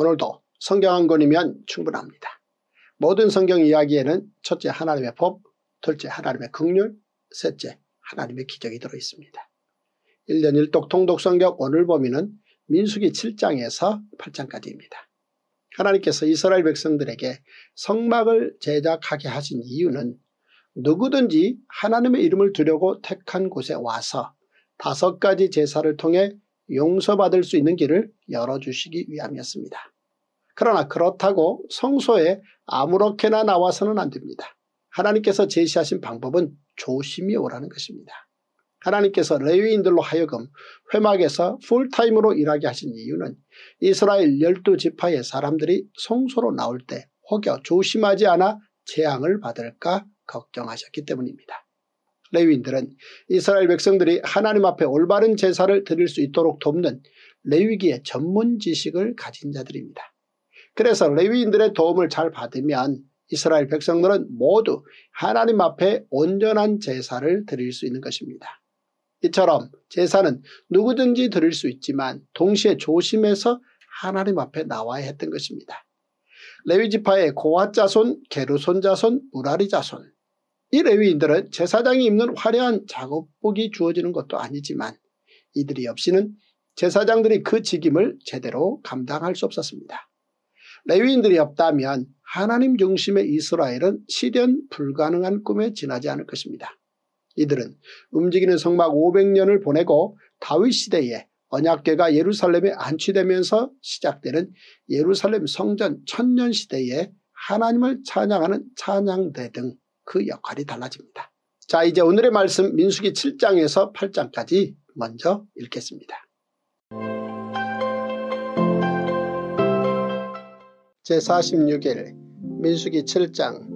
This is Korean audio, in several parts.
오늘도 성경 한 권이면 충분합니다. 모든 성경 이야기에는 첫째 하나님의 법, 둘째 하나님의 극률, 셋째 하나님의 기적이 들어있습니다. 1년 1독 통독성경 오늘 범위는 민수기 7장에서 8장까지입니다. 하나님께서 이스라엘 백성들에게 성막을 제작하게 하신 이유는 누구든지 하나님의 이름을 두려고 택한 곳에 와서 다섯 가지 제사를 통해 용서받을 수 있는 길을 열어주시기 위함이었습니다. 그러나 그렇다고 성소에 아무렇게나 나와서는 안 됩니다. 하나님께서 제시하신 방법은 조심히 오라는 것입니다. 하나님께서 레위인들로 하여금 회막에서 풀타임으로 일하게 하신 이유는 이스라엘 열두 지파의 사람들이 성소로 나올 때 혹여 조심하지 않아 재앙을 받을까 걱정하셨기 때문입니다. 레위인들은 이스라엘 백성들이 하나님 앞에 올바른 제사를 드릴 수 있도록 돕는 레위기의 전문 지식을 가진 자들입니다. 그래서 레위인들의 도움을 잘 받으면 이스라엘 백성들은 모두 하나님 앞에 온전한 제사를 드릴 수 있는 것입니다. 이처럼 제사는 누구든지 드릴 수 있지만 동시에 조심해서 하나님 앞에 나와야 했던 것입니다. 레위지파의 고아 자손, 게르손 자손, 무라리 자손 이 레위인들은 제사장이 입는 화려한 작업복이 주어지는 것도 아니지만 이들이 없이는 제사장들이 그 직임을 제대로 감당할 수 없었습니다. 레위인들이 없다면 하나님 중심의 이스라엘은 실현 불가능한 꿈에 지나지 않을 것입니다. 이들은 움직이는 성막 500년을 보내고 다윗 시대에 언약궤가 예루살렘에 안치되면서 시작되는 예루살렘 성전 천년 시대에 하나님을 찬양하는 찬양대 등 그 역할이 달라집니다. 자 이제 오늘의 말씀 민수기 7장에서 8장까지 먼저 읽겠습니다. 제46일 민수기 7장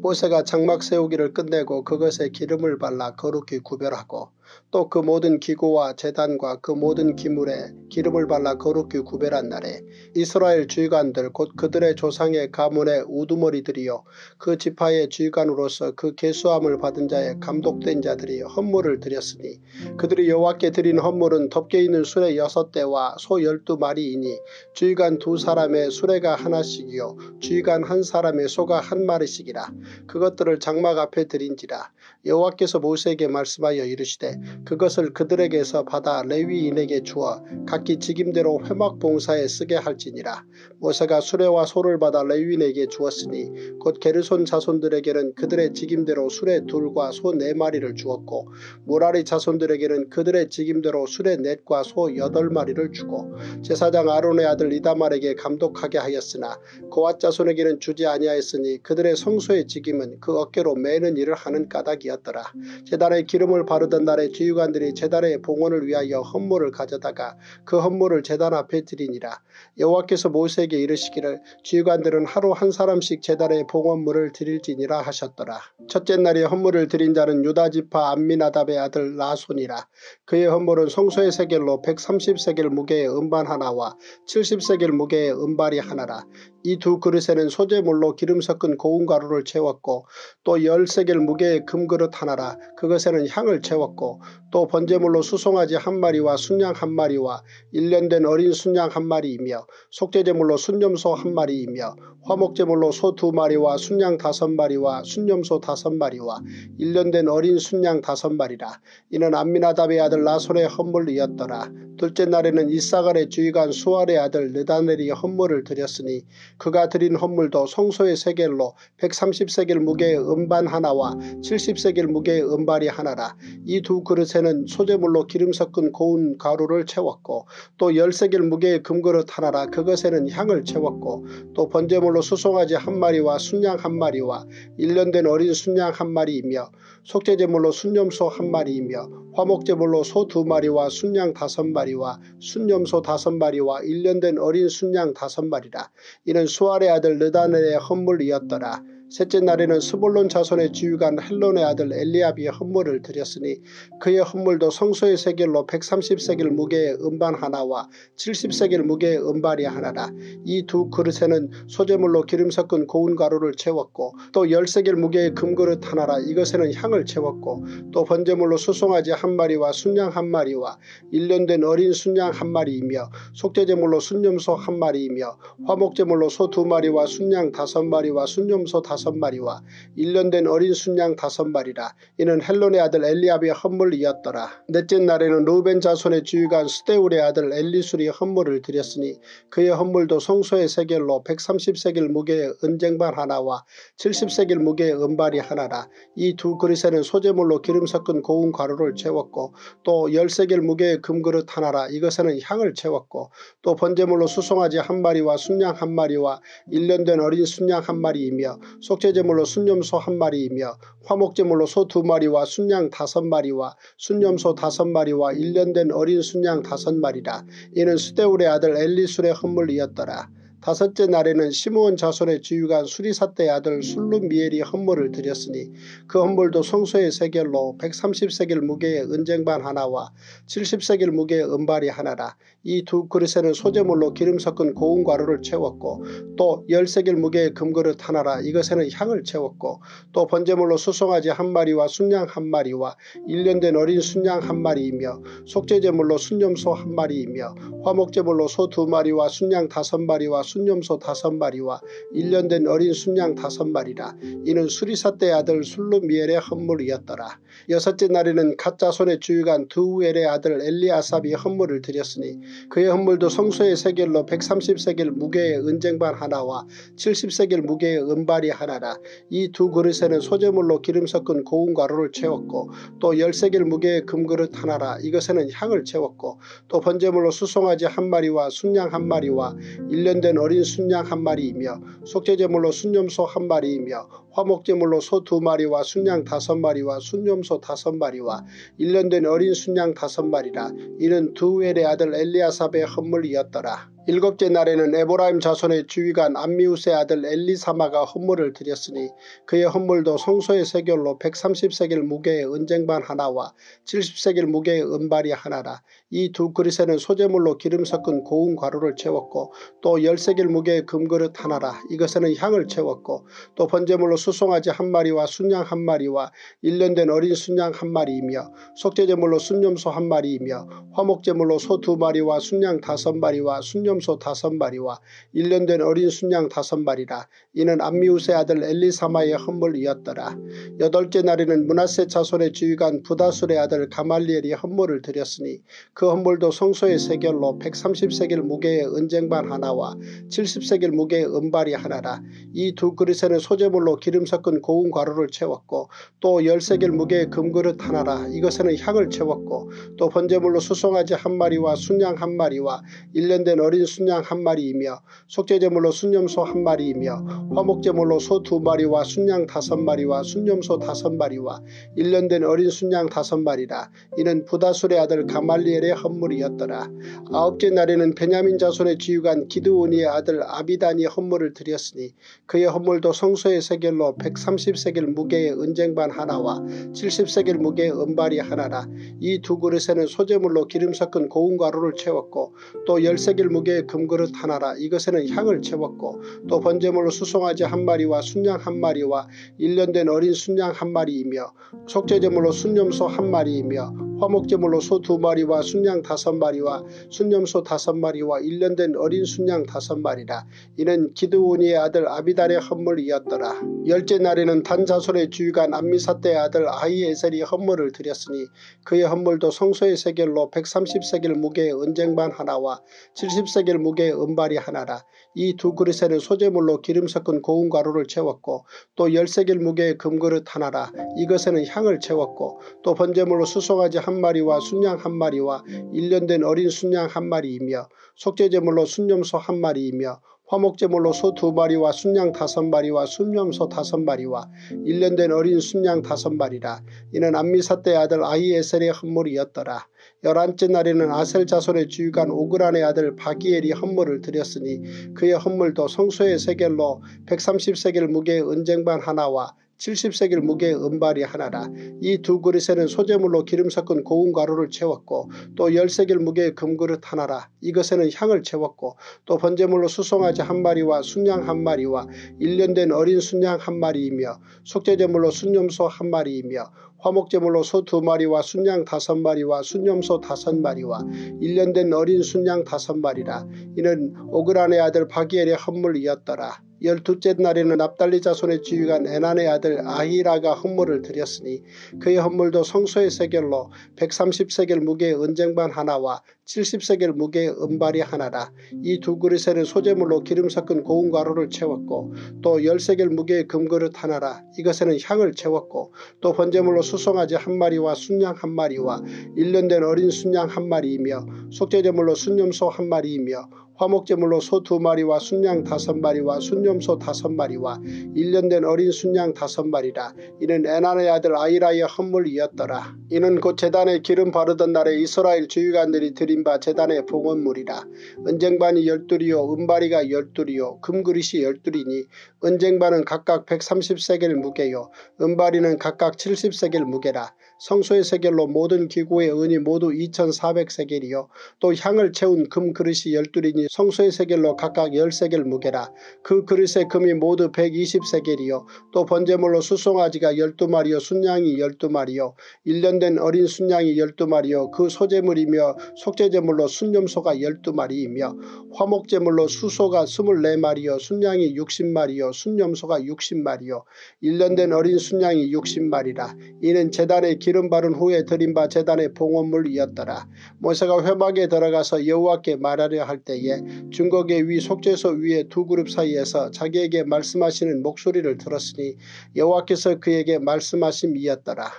모세가 장막 세우기를 끝내고 그것에 기름을 발라 거룩히 구별하고 또 그 모든 기구와 재단과 그 모든 기물에 기름을 발라 거룩히 구별한 날에 이스라엘 주의관들 곧 그들의 조상의 가문의 우두머리들이요 그 지파의 주의관으로서 그 계수함을 받은 자의 감독된 자들이 헌물을 드렸으니 그들이 여호와께 드린 헌물은 덮개 있는 수레 여섯 대와 소 열두 마리이니 주의관 두 사람의 수레가 하나씩이요 주의관 한 사람의 소가 한 마리씩이라. 그것들을 장막 앞에 드린지라. 여호와께서 모세에게 말씀하여 이르시되 그것을 그들에게서 받아 레위인에게 주어 각기 직임대로 회막 봉사에 쓰게 할지니라 모세가 수레와 소를 받아 레위인에게 주었으니 곧 게르손 자손들에게는 그들의 직임대로 수레 둘과 소 네 마리를 주었고 모라리 자손들에게는 그들의 직임대로 수레 넷과 소 여덟 마리를 주고 제사장 아론의 아들 이다말에게 감독하게 하였으나 고앗 자손에게는 주지 아니하였으니 그들의 성소의 직임은 그 어깨로 매는 일을 하는 까닭이었더라. 제단에 기름을 바르던 날에 주유관들이 제단의 봉헌을 위하여 헌물을 가져다가 그 헌물을 제단 앞에 드리니라. 여호와께서 모세에게 이르시기를 주유관들은 하루 한 사람씩 제단의 봉헌물을 드릴지니라 하셨더라. 첫째 날에 헌물을 드린 자는 유다지파 안미나답의 아들 라손이라. 그의 헌물은 성소의 세겔로 130세겔 무게의 음반 하나와 70세겔 무게의 음발이 하나라. 이 두 그릇에는 소재물로 기름 섞은 고운 가루를 채웠고 또 열세겔 무게의 금그릇 하나라. 그것에는 향을 채웠고 또 번제물로 수송아지 한 마리와 순양 한 마리와 1년 된 어린 순양 한 마리이며 속죄제물로 순념소 한 마리이며 화목제물로 소 두 마리와 순양 다섯 마리와 순념소 다섯 마리와 1년 된 어린 순양 다섯 마리라. 이는 안미나답의 아들 나솔의 헌물이었더라. 둘째 날에는 이사갈의 주의관 수알의 아들 느다넬이 헌물을 드렸으니 그가 드린 헌물도 성소의 세겔로 130세겔 무게의 음반 하나와 70세겔 무게의 음발이 하나라. 이 두 그릇에는 소재물로 기름 섞은 고운 가루를 채웠고 또 10세겔 무게의 금그릇 하나라 그것에는 향을 채웠고 또 번제물로 수송아지 한 마리와 순양 한 마리와 1년 된 어린 순양 한 마리이며 속죄제물로 순념소 한 마리이며 화목제물로 소 두 마리와 순양 다섯 마리와 순념소 다섯 마리와 1년 된 어린 순양 다섯 마리라. 이는 수알의 아들 느다넬의 헌물이었더라. 셋째 날에는 스볼론 자손의 지휘관 헬론의 아들 엘리압이 헌물을 드렸으니 그의 헌물도 성소의 세겔로 130세겔 무게의 음반 하나와 70세겔 무게의 음발이 하나라. 이 두 그릇에는 소재물로 기름 섞은 고운 가루를 채웠고 또 10세겔 무게의 금그릇 하나라 이것에는 향을 채웠고 또 번제물로 수송아지 한 마리와 순양 한 마리와 1년 된 어린 순양 한 마리이며 속죄제물로 순념소 한 마리이며 화목제물로 소 두 마리와 순양 다섯 마리와 순념소 다섯 마리와 1년 된 어린 순양 다섯 마리라 이는 헬론의 아들 엘리압의 헌물이었더라. 넷째 날에는 루벤 자손의 주의관 스데울의 아들 엘리술이 헌물을 드렸으니 그의 헌물도 성소의 세겔로 130세겔 무게의 은쟁반 하나와 70세겔 무게의 은발이 하나라. 이 두 그릇에는 소재물로 기름 섞은 고운 가루를 채웠고 또 10세겔 무게의 금그릇 하나라 이것에는 향을 채웠고 또 번제물로 수송아지 한 마리와 순양 한 마리와 1년 된 어린 순양 한 마리이며 속죄제물로 순념소 한 마리이며 화목제물로 소 두 마리와 순양 다섯 마리와 순념소 다섯 마리와 1년 된 어린 순양 다섯 마리라 이는 수데울의 아들 엘리술의 헌물이었더라. 다섯째 날에는 시므온 자손의 지휘관 수리사떼의 아들 술루미엘이 헌물을 드렸으니 그 헌물도 성소의 세겔로 130세겔 무게의 은쟁반 하나와 70세겔 무게의 은발이 하나라. 이 두 그릇에는 소재물로 기름 섞은 고운 가루를 채웠고 또 10세겔 무게의 금그릇 하나라 이것에는 향을 채웠고 또 번제물로 수송아지 한 마리와 순양 한 마리와 1년 된 어린 순양 한 마리이며 속죄제물로 순념소 한 마리이며 화목제물로 소 두 마리와 순양 다섯 마리와 순념소 다섯 마리와 1년 된 어린 순양 다섯 마리라. 이는 수리사떼의 아들 술루미엘의 헌물이었더라. 여섯째 날에는 가짜손의 주의관 두우엘의 아들 엘리아삽이 헌물을 드렸으니 그의 헌물도 성소의 세겔로 130세겔 무게의 은쟁반 하나와 70세겔 무게의 은발이 하나라. 이 두 그릇에는 소재물로 기름 섞은 고운 가루를 채웠고 또 10세겔 무게의 금그릇 하나라. 이것에는 향을 채웠고 또 번제물로 수송아지 한 마리와 순양 한 마리와 1년 된 어린 순양 한 마리이며 속죄제물로 순념소 한 마리이며 화목제물로 소 두 마리와 순양 다섯 마리와 순념소 다섯 마리와 1년 된 어린 순양 다섯 마리라 이는 두 웰의 아들 엘리아삽의 헌물이었더라. 일곱째 날에는 에보라임 자손의 주위관 암미우스의 아들 엘리사마가 헌물을 드렸으니 그의 헌물도 성소의 세겔로 130세겔 무게의 은쟁반 하나와 70세겔 무게의 은발이 하나라. 이 두 그릇에는 소재물로 기름 섞은 고운 가루를 채웠고 또 10세겔 무게의 금그릇 하나라. 이것에는 향을 채웠고 또 번제물로 수송아지 한 마리와 순양 한 마리와 1년 된 어린 순양 한 마리이며 속죄제물로 순념소 한 마리이며 화목제물로 소 두 마리와 순양 다섯 마리와 순념 염소 다섯 마리와 1년 된 어린 순양 다섯 마리라. 이는 암미우스의 아들 엘리사마의 헌물이었더라. 여덟째 날에는 문하세 자손의 지휘관 부다술의 아들 가말리엘이 헌물을 드렸으니 그 헌물도 성소의 세겔로 130세겔 무게의 은쟁반 하나와 70세겔 무게의 은발이 하나라. 이 두 그릇에는 소재물로 기름 섞은 고운 가루를 채웠고 또 10세겔 무게의 금그릇 하나라. 이것에는 향을 채웠고 또 번제물로 수송아지 한 마리와 순양 한 마리와 1년 된 어린 순양 한 마리이며 속죄제물로 순념소 한 마리이며 화목제물로 소 두 마리와 순양 다섯 마리와 순념소 다섯 마리와 1년 된 어린 순양 다섯 마리라. 이는 부다술의 아들 가말리엘의 헌물이었더라. 아홉째 날에는 베냐민 자손의 지휘관 기드오니의 아들 아비단이 헌물을 드렸으니 그의 헌물도 성소의 세겔로 130세겔 무게의 은쟁반 하나와 70세겔 무게의 은발이 하나라. 이 두 그릇에는 소재물로 기름 섞은 고운 가루를 채웠고 또 10세겔 무게 의 금그릇 하나라 이것에는 향을 채웠고 또 번제물로 수송아지 한 마리와 순양 한 마리와 1년 된 어린 순양 한 마리이며 속죄제물로 순념소 한 마리이며 화목제물로 소 두 마리와 순양 다섯 마리와 순념소 다섯 마리와 1년 된 어린 순양 다섯 마리라. 이는 기드오니의 아들 아비달의 헌물이었더라. 열째 날에는 단자손의 주위관 안미사떼의 아들 아이에셀이 헌물을 드렸으니 그의 헌물도 성소의 세겔로 130세겔 무게의 은쟁반 하나와 70세겔 무게의 은발이 하나라. 이 두 그릇에는 소재물로 기름 섞은 고운 가루를 채웠고 또 10세겔 무게의 금그릇 하나라. 이것에는 향을 채웠고 또 번제물로 수송아지 한 마리와 순양 한 마리와 1년 된 어린 순양 한 마리이며 속죄제물로 순념소 한 마리이며 화목제물로 소 두 마리와 순양 다섯 마리와 순염소 다섯 마리와 1년 된 어린 순양 다섯 마리라. 이는 암미사떼 아들 아이에셀의 헌물이었더라. 열한째 날에는 아셀 자손의 주유관 오그란의 아들 바기엘이 헌물을 드렸으니 그의 헌물도 성소의 세겔로 130세겔 무게의 은쟁반 하나와 70세겔 무게의 은발이 하나라. 이 두 그릇에는 소재물로 기름 섞은 고운 가루를 채웠고 또 10세겔 무게의 금그릇 하나라. 이것에는 향을 채웠고 또 번제물로 수송아지 한 마리와 순양 한 마리와 1년 된 어린 순양 한 마리이며 속죄제물로 순염소 한 마리이며 화목제물로 소 두 마리와 순양 다섯 마리와 순염소 다섯 마리와 1년 된 어린 순양 다섯 마리라. 이는 오그란의 아들 바기엘의 헌물이었더라. 열두째 날에는 납달리 자손의 지휘관 에난의 아들 아히라가 헌물을 드렸으니 그의 헌물도 성소의 세겔로 130세겔 무게의 은쟁반 하나와 70세겔 무게의 은발이 하나라. 이 두 그릇에는 소재물로 기름 섞은 고운 가루를 채웠고 또 10세겔 무게의 금그릇 하나라. 이것에는 향을 채웠고 또 번제물로 수송아지 한 마리와 순양 한 마리와 1년 된 어린 순양 한 마리이며 속죄제물로 순염소 한 마리이며 화목제물로 소 두 마리와 순양 다섯 마리와 순염소 다섯 마리와 1년 된 어린 순양 다섯 마리라. 이는 에난의 아들 아이라의 헌물이었더라. 이는 곧 재단에 기름 바르던 날에 이스라엘 주유관들이 드린 바 재단의 봉헌물이라. 은쟁반이 열둘이요 은바리가 열둘이요 금그릇이 열둘이니 은쟁반은 각각 130세겔 무게요 은바리는 각각 70세겔 무게라. 성소의 세겔로 모든 기구의 은이 모두 2400세겔이요 또 향을 채운 금그릇이 열둘이니 성소의 세겔로 각각 10세겔 무게라. 그 그릇의 금이 모두 120세겔이요. 또 번제물로 수송아지가 12마리요. 순양이 12마리요. 1년 된 어린 순양이 12마리요. 그 소재물이며 속죄제물로 순염소가 12마리이며 화목제물로 수소가 24마리요. 순양이 60마리요. 순염소가 60마리요. 1년 된 어린 순양이 60마리라. 이는 재단의 기름 바른 후에 드린 바 재단의 봉헌물이었더라. 모세가 회막에 들어가서 여호와께 말하려 할 때에 중거계 위 속죄소 위에 두 그룹 사이에서 자기에게 말씀하시는 목소리를 들었으니 여호와께서 그에게 말씀하심이었더라.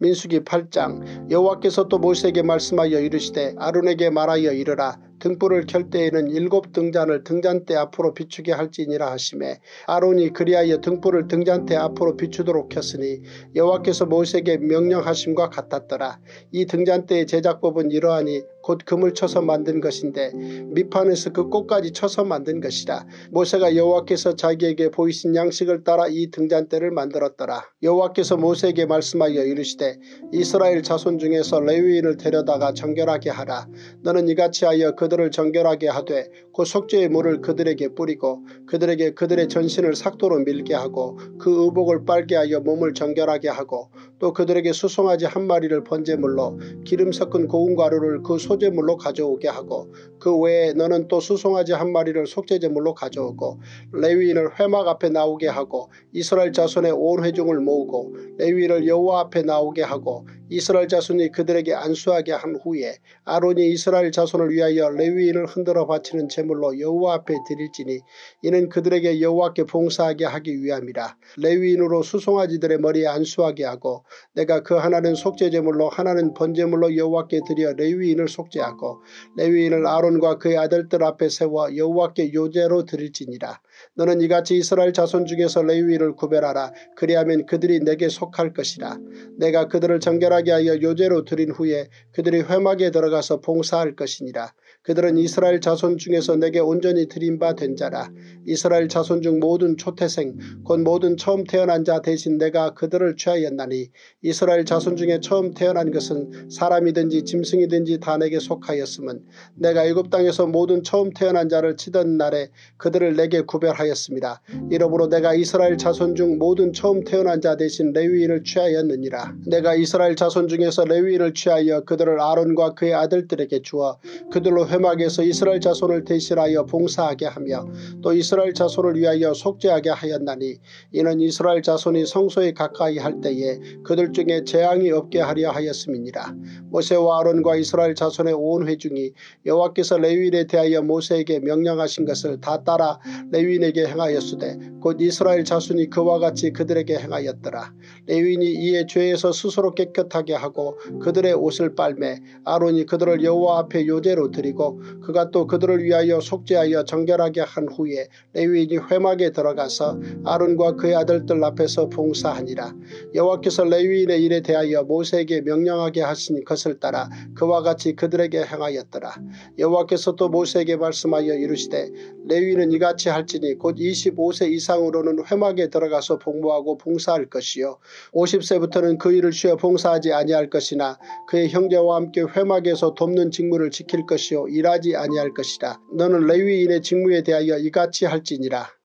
민수기 8장 여호와께서 또 모세에게 말씀하여 이르시되 아론에게 말하여 이르라 등불을 켤 때에는 일곱 등잔을 등잔대 앞으로 비추게 할지니라 하심에 아론이 그리하여 등불을 등잔대 앞으로 비추도록 켰으니 여호와께서 모세에게 명령하심과 같았더라. 이 등잔대의 제작법은 이러하니 곧 금을 쳐서 만든 것인데 밑판에서 그 꽃까지 쳐서 만든 것이라. 모세가 여호와께서 자기에게 보이신 양식을 따라 이 등잔대를 만들었더라. 여호와께서 모세에게 말씀하여 이르시되 이스라엘 자손 중에서 레위인을 데려다가 정결하게 하라. 너는 이같이 하여 그 그들을 정결하게 하되 그 속죄의 물을 그들에게 뿌리고 그들에게 그들의 전신을 삭도로 밀게 하고 그 의복을 빨게 하여 몸을 정결하게 하고 또 그들에게 수송아지 한 마리를 번제물로 기름 섞은 고운 가루를 그 소 제물로 가져오게 하고 그 외에 너는 또 수송아지 한 마리를 속죄제물로 가져오고 레위인을 회막 앞에 나오게 하고 이스라엘 자손의 온 회중을 모으고 레위인을 여호와 앞에 나오게 하고 이스라엘 자손이 그들에게 안수하게 한 후에 아론이 이스라엘 자손을 위하여 레위인을 흔들어 바치는 제물로 여호와 앞에 드릴지니 이는 그들에게 여호와께 봉사하게 하기 위함이라. 레위인으로 수송아지들의 머리에 안수하게 하고 내가 그 하나는 속죄제물로 하나는 번제물로 여호와께 드려 레위인을 속죄하고 레위인을 아론과 그의 아들들 앞에 세워 여호와께 요제로 드릴지니라. 너는 이같이 이스라엘 자손 중에서 레위인을 구별하라. 그리하면 그들이 내게 속할 것이라. 내가 그들을 정결하게 하여 요제로 드린 후에 그들이 회막에 들어가서 봉사할 것이니라. 그들은 이스라엘 자손 중에서 내게 온전히 드린 바 된 자라. 이스라엘 자손 중 모든 초태생 곧 모든 처음 태어난 자 대신 내가 그들을 취하였나니 이스라엘 자손 중에 처음 태어난 것은 사람이든지 짐승이든지 다 내게 속하였음은 내가 일곱 땅에서 모든 처음 태어난 자를 치던 날에 그들을 내게 구별하였습니다. 이러므로 내가 이스라엘 자손 중 모든 처음 태어난 자 대신 레위인을 취하였느니라. 내가 이스라엘 자손 중에서 레위인을 취하여 그들을 아론과 그의 아들들에게 주어 그들로 회 막에서 이스라엘 자손을 대신하여 봉사하게 하며 또 이스라엘 자손을 위하여 속죄하게 하였나니 이는 이스라엘 자손이 성소에 가까이 할 때에 그들 중에 재앙이 없게 하려 하였음이니라. 모세와 아론과 이스라엘 자손의 온 회중이 여호와께서 레위인에 대하여 모세에게 명령하신 것을 다 따라 레위인에게 행하였으되 곧 이스라엘 자손이 그와 같이 그들에게 행하였더라. 레위인이 이에 죄에서 스스로 깨끗하게 하고 그들의 옷을 빨매 아론이 그들을 여호와 앞에 요제로 드리고 그가 또 그들을 위하여 속죄하여 정결하게 한 후에 레위인이 회막에 들어가서 아론과 그의 아들들 앞에서 봉사하니라. 여호와께서 레위인의 일에 대하여 모세에게 명령하게 하신 것을 따라 그와 같이 그들에게 행하였더라. 여호와께서 또 모세에게 말씀하여 이르시되 레위인은 이같이 할지니 곧 25세 이상으로는 회막에 들어가서 복무하고 봉사할 것이요 50세부터는 그 일을 쉬어 봉사하지 아니할 것이나 그의 형제와 함께 회막에서 돕는 직무를 지킬 것이요 일하지 아니할 것이라. 너는 레위인의 직무에 대하여 이같이 할지니라.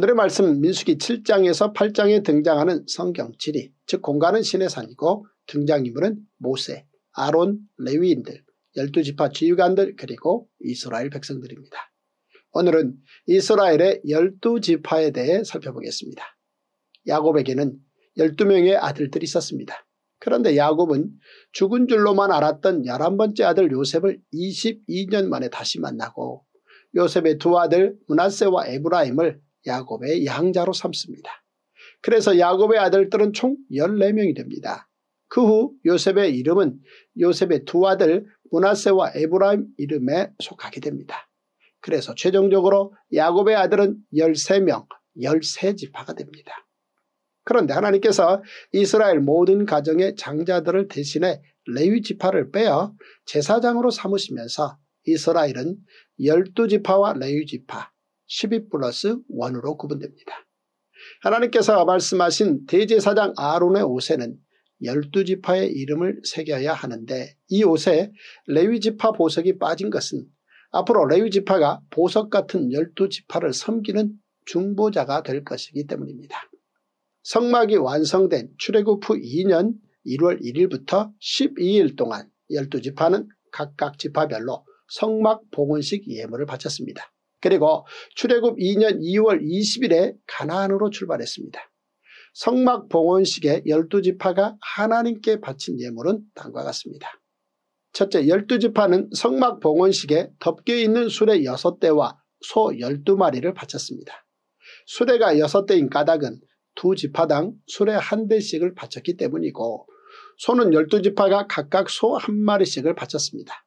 오늘의 말씀 민수기 7장에서 8장에 등장하는 성경 지리 즉 공간은 신의 산이고 등장인물은 모세, 아론, 레위인들, 열두 지파 지휘관들 그리고 이스라엘 백성들입니다. 오늘은 이스라엘의 열두 지파에 대해 살펴보겠습니다. 야곱에게는 12명의 아들들이 있었습니다. 그런데 야곱은 죽은 줄로만 알았던 11번째 아들 요셉을 22년 만에 다시 만나고 요셉의 두 아들 문하세와 에브라임을 야곱의 양자로 삼습니다. 그래서 야곱의 아들들은 총 14명이 됩니다. 그 후 요셉의 이름은 요셉의 두 아들 문하세와 에브라임 이름에 속하게 됩니다. 그래서 최종적으로 야곱의 아들은 13명, 13지파가 됩니다. 그런데 하나님께서 이스라엘 모든 가정의 장자들을 대신해 레위 지파를 빼어 제사장으로 삼으시면서 이스라엘은 12지파와 레위 지파, 12 플러스 1으로 구분됩니다. 하나님께서 말씀하신 대제사장 아론의 옷에는 12지파의 이름을 새겨야 하는데 이 옷에 레위 지파 보석이 빠진 것은 앞으로 레위 지파가 보석 같은 12지파를 섬기는 중보자가 될 것이기 때문입니다. 성막이 완성된 출애굽 후 2년 1월 1일부터 12일 동안 12지파는 각각 지파별로 성막 봉헌식 예물을 바쳤습니다. 그리고 출애굽 2년 2월 20일에 가나안으로 출발했습니다. 성막 봉헌식의 열두 지파가 하나님께 바친 예물은 다음과 같습니다. 첫째 열두 지파는 성막 봉헌식에 덮여 있는 수레 6대와 소 12마리를 바쳤습니다. 수레가 6대인 까닭은 두 지파당 수레 한 대씩을 바쳤기 때문이고 소는 12지파가 각각 소 한 마리씩을 바쳤습니다.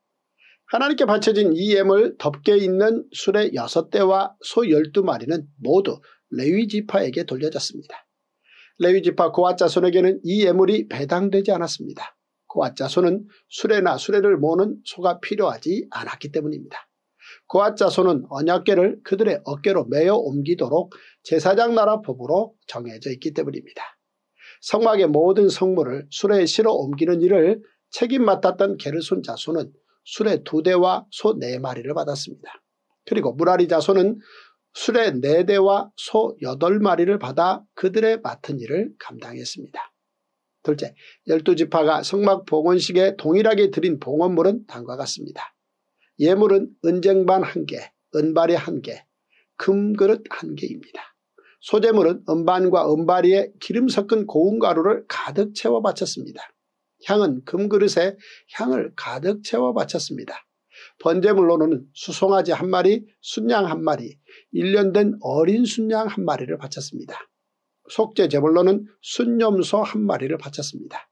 하나님께 바쳐진 이 예물 덮개 있는 술의 6대와 소 12마리는 모두 레위지파에게 돌려졌습니다. 레위지파 고아 자손에게는 이 예물이 배당되지 않았습니다. 고아 자손은 수레나 수레를 모는 소가 필요하지 않았기 때문입니다. 고아 자손은 언약궤를 그들의 어깨로 메어 옮기도록 제사장 나라 법으로 정해져 있기 때문입니다. 성막의 모든 성물을 수레에 실어 옮기는 일을 책임 맡았던 게르손 자손은 수레 두 대와 소 네 마리를 받았습니다. 그리고 무라리 자손은 수레 네 대와 소 여덟 마리를 받아 그들의 맡은 일을 감당했습니다. 둘째, 열두 지파가 성막 봉헌식에 동일하게 드린 봉헌물은 다음과 같습니다. 예물은 은쟁반 한 개, 은발이 한 개, 금그릇 한 개입니다. 소재물은 은반과 은발이에 기름 섞은 고운 가루를 가득 채워 바쳤습니다. 향은 금그릇에 향을 가득 채워 바쳤습니다. 번제물로는 수송아지 한 마리, 순양 한 마리, 1년 된 어린 순양 한 마리를 바쳤습니다. 속죄 제물로는 순염소 한 마리를 바쳤습니다.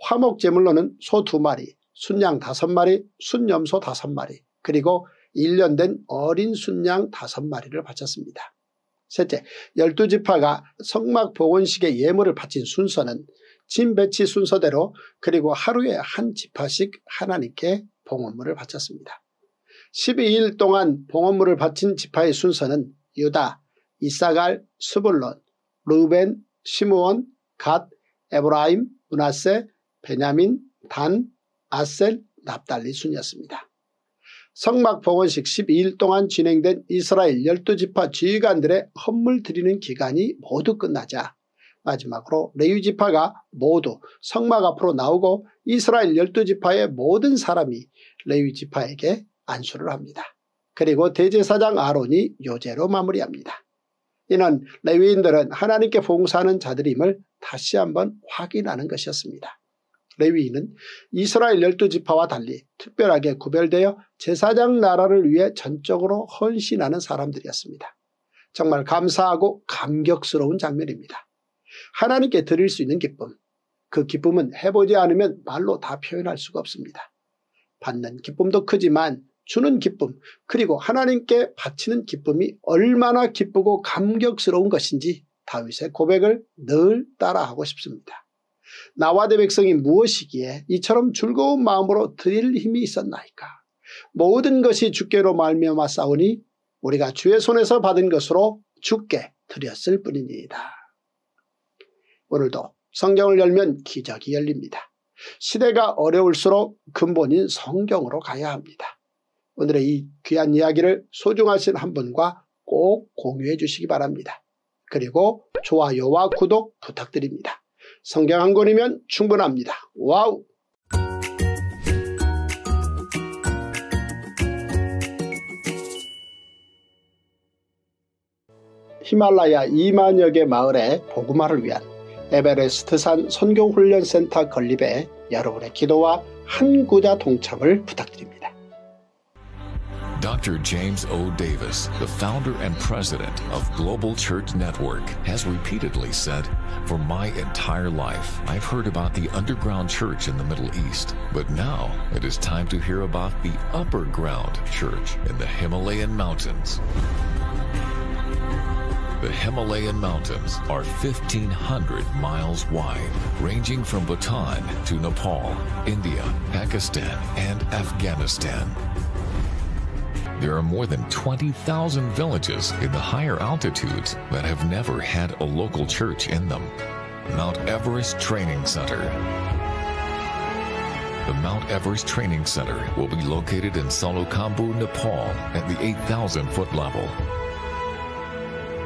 화목 제물로는 소 두 마리, 순양 다섯 마리, 순염소 다섯 마리, 그리고 1년 된 어린 숫양 다섯 마리를 바쳤습니다. 셋째, 열두 지파가 성막 봉헌식의 예물을 바친 순서는 진 배치 순서대로 그리고 하루에 한 지파씩 하나님께 봉헌물을 바쳤습니다. 12일 동안 봉헌물을 바친 지파의 순서는 유다, 이사갈, 스불론, 루벤, 시므온, 갓, 에브라임, 므낫세, 베냐민, 단, 아셀, 납달리 순이었습니다. 성막 봉헌식 12일 동안 진행된 이스라엘 12지파 지휘관들의 헌물 드리는 기간이 모두 끝나자 마지막으로 레위 지파가 모두 성막 앞으로 나오고 이스라엘 열두 지파의 모든 사람이 레위 지파에게 안수를 합니다. 그리고 대제사장 아론이 요제로 마무리합니다. 이는 레위인들은 하나님께 봉사하는 자들임을 다시 한번 확인하는 것이었습니다. 레위인은 이스라엘 열두 지파와 달리 특별하게 구별되어 제사장 나라를 위해 전적으로 헌신하는 사람들이었습니다. 정말 감사하고 감격스러운 장면입니다. 하나님께 드릴 수 있는 기쁨, 그 기쁨은 해보지 않으면 말로 다 표현할 수가 없습니다. 받는 기쁨도 크지만 주는 기쁨 그리고 하나님께 바치는 기쁨이 얼마나 기쁘고 감격스러운 것인지 다윗의 고백을 늘 따라하고 싶습니다. 나와 내 백성이 무엇이기에 이처럼 즐거운 마음으로 드릴 힘이 있었나이까. 모든 것이 주께로 말미암아 싸우니 우리가 주의 손에서 받은 것으로 주께 드렸을 뿐입니다. 오늘도 성경을 열면 기적이 열립니다. 시대가 어려울수록 근본인 성경으로 가야 합니다. 오늘의 이 귀한 이야기를 소중하신 한 분과 꼭 공유해 주시기 바랍니다. 그리고 좋아요와 구독 부탁드립니다. 성경 한 권이면 충분합니다. Wow! 히말라야 2만여 개 마을의 복음화를 위한 에베레스트산 선교훈련센터 건립에 여러분의 기도와 한 구자 동참을 부탁드립니다. Dr. James O. Davis, the founder and president of Global Church Network, has repeatedly said, For my entire life, I've heard about the underground church in the Middle East, but now it is time to hear about the upper ground church in the Himalayan mountains. The Himalayan mountains are 1,500 miles wide, ranging from Bhutan to Nepal, India, Pakistan, and Afghanistan. There are more than 20,000 villages in the higher altitudes that have never had a local church in them. Mount Everest Training Center. The Mount Everest Training Center will be located in Salokambu, Nepal at the 8,000 foot level.